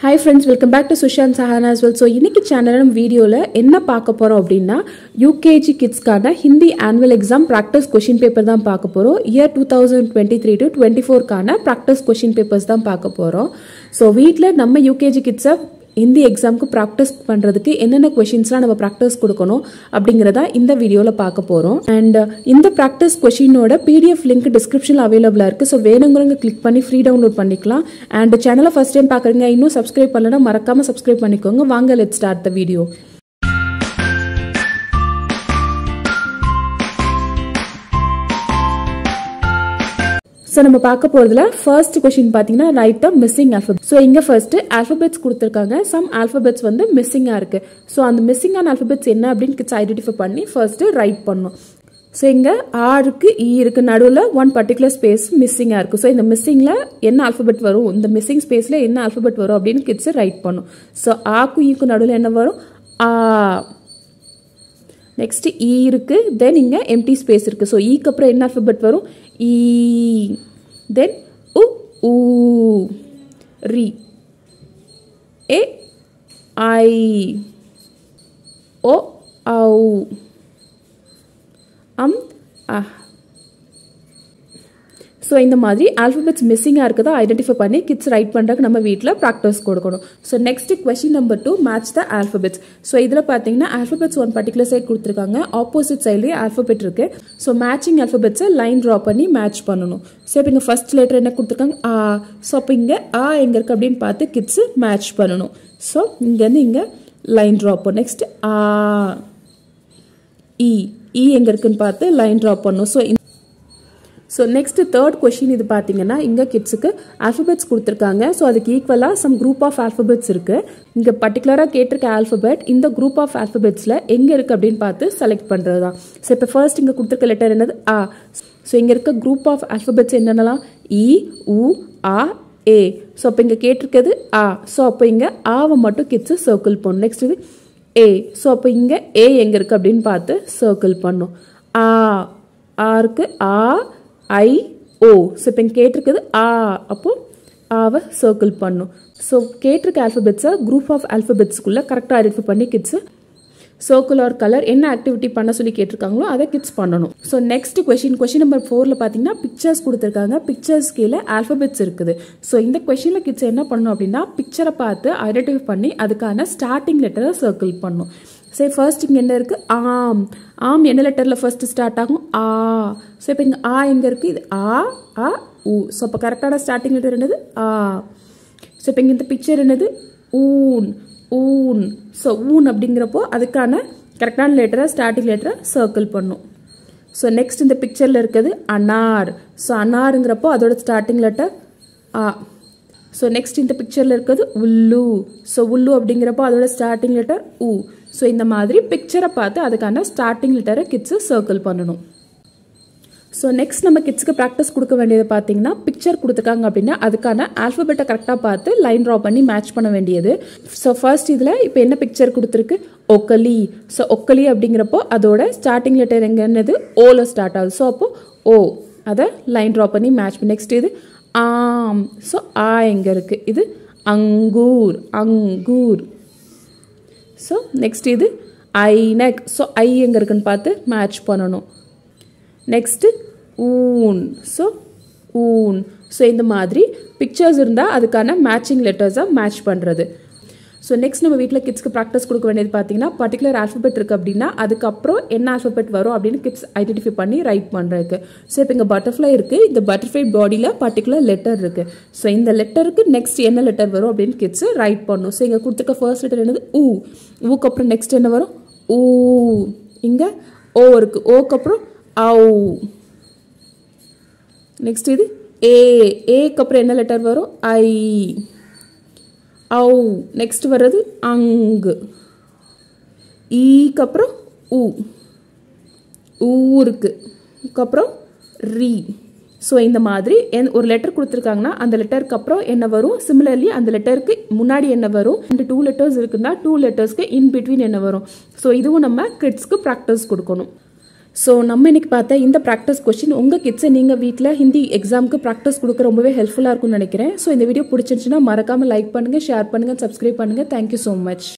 Hi friends welcome back to Sushant Sahana as so இன்னைக்கு சேனலும் வீடியோவில் என்ன பார்க்க போகிறோம் அப்படின்னா UKG கிட்ஸ்க்கான Hindi annual exam practice question paper தான் பார்க்க போகிறோம் year two thousand twenty three to twenty ஃபோர்க்கான practice question papers தான் பார்க்க போகிறோம் ஸோ வீட்டில் நம்ம யூகேஜி கிட்ஸை ஹிந்தி எக்ஸாமுக்கு ப்ராக்டிஸ் பண்ணுறதுக்கு என்னென்ன கொஷின்ஸ்லாம் நம்ம ப்ராக்டிஸ் கொடுக்கணும் அப்படிங்கிறதா இந்த வீடியோவில் பார்க்க போகிறோம் அண்ட் uh, இந்த ப்ராக்டிஸ் கொஷினோட பிடிஎஃப் லிங்க் டிஸ்கிரிப்ஷனில் அவைலபிளாக இருக்குது ஸோ வேணுங்கிறவங்க கிளிக் பண்ணி ஃப்ரீ டவுன்லோட் பண்ணிக்கலாம். அண்ட் சேனலை ஃபஸ்ட் டைம் பார்க்குறீங்க இன்னும் சப்ஸ்கிரைப் பண்ணலன்னா மறக்காமல் சப்ஸ்கிரைப் பண்ணிக்கோங்க. வாங்க let start the video so நம்ம பார்க்க போகிறதுல ஃபர்ஸ்ட் கொஷின் பார்த்தீங்கன்னா write the missing alphabet so இங்கே ஃபர்ஸ்ட் ஆல்ஃபபெட்ஸ் கொடுத்துருக்காங்க. சம் ஆல்ஃபபெட்ஸ் வந்து மிஸ்ஸிங்காக இருக்கு. ஸோ அந்த மிஸ்ஸிங்கான ஆல்ஃபபெட்ஸ் என்ன அப்படின்னு கிட்ஸ் ஐடென்டிஃபை பண்ணி ஃபர்ஸ்ட் ரைட் பண்ணும். ஸோ இங்கே e ஆ இ இருக்கு. நடுவில் ஒன் பர்டிகுலர் ஸ்பேஸ் மிஸ்ஸிங்காக இருக்குது ஸோ இந்த மிஸ்ஸிங்கில் என்ன ஆல்ஃபபெட் வரும்? இந்த மிஸ்ஸிங் ஸ்பேஸில் என்ன ஆல்ஃபபெட் வரும் அப்படின்னு கிட்ஸ் ரைட் பண்ணும். ஸோ ஆக்கும் ஈக்கும் e நடுவில் என்ன வரும்? ஆ நெக்ஸ்ட் இ e இருக்கு. தென் இங்கே எம்டி ஸ்பேஸ் இருக்கு. ஸோ ஈக்கு அப்புறம் என்ன ஆல்ஃபபெட் வரும்? ஈ Then oo oo ri. A i o au. Am ah. So இந்த மாதிரி ஆல்ஃபபெட்ஸ் மிஸ்ஸிங்காக இருக்கதை ஐடென்டிஃபை பண்ணி கிட்ஸ் ரைட் பண்ணுறதுக்கு நம்ம வீட்டில் ப்ராக்டிஸ் கொடுக்கணும். So next question number two match the alphabets so இதில் பார்த்தீங்கன்னா ஆல்ஃபபெட்ஸ் ஒன் பர்டிகுலர் சைட் கொடுத்துருக்காங்க. ஆப்போசிட் சைட்லேயே ஆல்ஃபபெட் இருக்குது ஸோ மேட்சிங் ஆல்ஃபபெட்ஸை லைன் ட்ரா பண்ணி மேட்ச் பண்ணணும். ஸோ இப்போ இங்கே ஃபர்ஸ்ட் லெட்டர் என்ன கொடுத்துருக்காங்க? ஆ. ஸோ அப்போ இங்கே ஆ எங்கே இருக்குது அப்படின்னு பார்த்து கிட்ஸு மேட்ச் பண்ணணும். ஸோ இங்கேருந்து இங்கே லைன் ட்ரா பண்ணும் நெக்ஸ்ட் ஆ இ இ எங்கே இருக்குன்னு பார்த்து லைன் ட்ரா பண்ணும் so so next third question இது பார்த்தீங்கன்னா இங்கே கிட்ஸுக்கு ஆல்ஃபபெட்ஸ் கொடுத்துருக்காங்க. ஸோ அதுக்கு ஈக்குவலாக சம் குரூப் ஆஃப் ஆல்ஃபபெட்ஸ் இருக்கு. இங்கே பர்டிகுலராக கேட்டிருக்க ஆல்ஃபபெட் இந்த குரூப் ஆஃப் ஆல்ஃபபெட்ஸில் எங்கே இருக்குது அப்படின்னு பார்த்து செலக்ட் பண்ணுறது தான் ஸோ இப்போ ஃபர்ஸ்ட் இங்கே கொடுத்துருக்க லெட்டர் என்னது? ஆ. ஸோ இங்கே இருக்க குரூப் ஆஃப் ஆல்ஃபபெட்ஸ் என்னென்னலாம்? E, இ உ ஆ ஏ ஸோ அப்போ இங்கே கேட்டிருக்கிறது ஆ. ஸோ அப்போ இங்கே ஆவை மட்டும் கிட்ஸு சர்க்கிள் பண்ணும். நெக்ஸ்ட் இது ஏ ஸோ அப்போ இங்கே ஏ எங்கே இருக்குது அப்படின்னு பார்த்து சர்க்கிள் பண்ணும். ஆ. ஆ இருக்கு. ஆ ஐ ஓ ஸோ இப்போ இங்கே கேட்டிருக்குது ஆ. அப்போ ஆவை சர்க்கிள் பண்ணும். ஸோ கேட்டிருக்க ஆல்ஃபபெட்ஸை குரூப் ஆஃப் ஆல்ஃபபெட்ஸ்க்குள்ளே கரெக்டாக ஐடென்டிஃபை பண்ணி கிட்ஸு சர்க்கிள் ஆர் கலர் என்ன ஆக்டிவிட்டி பண்ண சொல்லி கேட்டிருக்காங்களோ அதை கிட்ஸ் பண்ணணும். So next question question number ஃபோரில் பார்த்தீங்கன்னா பிக்சர்ஸ் கொடுத்துருக்காங்க. பிக்சர்ஸ் கீழே ஆல்ஃபபெட்ஸ் இருக்குது. ஸோ இந்த கொஷினில் கிட்ஸ் என்ன பண்ணணும் அப்படின்னா பிக்சரை பார்த்து ஐடென்டிஃபை பண்ணி அதுக்கான ஸ்டார்டிங் லெட்டரை சர்க்கிள் பண்ணும். சரி ஃபர்ஸ்ட் இங்கே என்ன இருக்குது ஆம். ஆம் என்ன லெட்டரில் ஃபர்ஸ்ட் ஸ்டார்ட் ஆகும்? ஆ. ஸோ இப்போ இங்கே ஆ எங்கே இருக்குது இது ஆ ஆ ஊ. ஸோ அப்போ கரெக்டான ஸ்டார்டிங் லெட்டர் என்னது? ஆ. ஸோ இப்போ இங்கே இந்த பிக்சர் என்னது? ஊன். ஊன். ஸோ ஊன் அப்படிங்கிறப்போ அதுக்கான கரெக்டான லெட்டரை ஸ்டார்டிங் லெட்டரை சர்க்கிள் பண்ணும். ஸோ நெக்ஸ்ட் இந்த பிக்சரில் இருக்கிறது அனார் ஸோ அனாருங்கிறப்போ அதோட ஸ்டார்டிங் லெட்டர் ஆ. ஸோ நெக்ஸ்ட் இந்த பிக்சரில் இருக்கிறது உள்ளு. ஸோ உள்ளு அப்படிங்கிறப்போ அதோட ஸ்டார்டிங் லெட்டர் ஊ. ஸோ இந்த மாதிரி பிக்சரை பார்த்து அதுக்கான ஸ்டார்டிங் லெட்டரை கிட்ஸு சர்க்கிள் பண்ணணும். ஸோ நெக்ஸ்ட் நம்ம கிட்ஸுக்கு ப்ராக்டிஸ் கொடுக்க வேண்டியது பார்த்தீங்கன்னா பிக்சர் கொடுத்துருக்காங்க அப்படின்னா அதுக்கான ஆல்ஃபபெட்டை கரெக்டாக பார்த்து லைன் ட்ரா பண்ணி மேட்ச் பண்ண வேண்டியது. ஸோ ஃபர்ஸ்ட் இதில் இப்போ என்ன பிக்சர் கொடுத்துருக்கு? ஒக்கலி. ஸோ ஒக்கலி அப்படிங்கிறப்போ அதோட ஸ்டார்டிங் லெட்டர் எங்கன்னது? ஓவில் ஸ்டார்ட் ஆகுது. ஸோ அப்போது ஓ அதை லைன் ட்ரா பண்ணி மேட்ச் பண்ணி. நெக்ஸ்ட் இது ஆம். ஸோ ஆ எங்கே இருக்குது இது அங்கூர். அங்கூர். ஸோ நெக்ஸ்ட் இது ஐ நெக் ஸோ ஐ எங்கே இருக்குன்னு பார்த்து மேட்ச் பண்ணணும். நெக்ஸ்ட்டு ஊன். ஸோ ஊன். ஸோ இந்த மாதிரி பிக்சர்ஸ் இருந்தால் அதுக்கான மேட்சிங் லெட்டர்ஸாக மேட்ச் பண்ணுறது ஸோ நெக்ஸ்ட் நம்ம வீட்டில் கிட்ஸ்க்கு ப்ராக்டிஸ் கொடுக்க வேண்டியது பார்த்தீங்கன்னா பர்டிகுலர் ஆல்ஃபபெட் இருக்குது அப்படின்னா அதுக்கப்புறம் என்ன ஆல்ஃபபெட் வரும் அப்படின்னு கிட்ஸ் ஐடென்டிஃபை பண்ணி ரைட் பண்ணுறதுக்கு ஸோ இப்போ இங்கே பட்டர்ஃப்ளை இருக்குது இந்த பட்டர்ஃப்ளை பாடியில் பர்டிகுலர் லெட்டர் இருக்குது ஸோ இந்த லெட்டருக்கு நெக்ஸ்ட் என்ன லெட்டர் வரும் அப்படின்னு கிட்ஸ் ரைட் பண்ணும். ஸோ இங்கே கொடுத்துருக்க ஃபர்ஸ்ட் லெட்டர் என்னது? ஊ. ஊக்கு அப்புறம் நெக்ஸ்ட் என்ன வரும்? ஊ. இங்கே ஓ இருக்குது ஓக்கு அப்புறம் ஔ. நெக்ஸ்ட் இது ஏ. ஏக்கு அப்புறம் என்ன லெட்டர் வரும்? ஐ. ஔ. நெக்ஸ்ட் வர்றது அங்கு. ஈக்கு அப்புறம் ஊ ஊருக்கு அப்புறம் ரீ. ஸோ இந்த மாதிரி என் ஒரு லெட்டர் கொடுத்துருக்காங்கன்னா அந்த லெட்டருக்கு அப்புறம் என்ன வரும்? சிமிலர்லி அந்த லெட்டருக்கு முன்னாடி என்ன வரும்? இந்த டூ லெட்டர்ஸ் இருக்குன்னா டூ லெட்டர்ஸ்க்கு இன் பிட்வீன் என்ன வரும்? ஸோ இதுவும் நம்ம கிட்ஸ்க்கு ப்ராக்டிஸ் கொடுக்கணும். ஸோ நம்ம இன்னைக்கு பார்த்த இந்த ப்ராக்டிஸ் கொஸ்டின் உங்கள் கிட்ஸை நீங்கள் வீட்டில் ஹிந்தி எக்ஸாமுக்கு ப்ராக்டிஸ் கொடுக்க ரொம்பவே ஹெல்ப்ஃபுல்லாக இருக்கும்னு நினைக்கிறேன். ஸோ இந்த வீடியோ பிடிச்சிருந்துச்சுன்னா மறக்காமல் லைக் பண்ணுங்கள் ஷேர் பண்ணுங்கள் சப்ஸ்கிரைப் பண்ணுங்கள் தேங்க்யூ ஸோ மச்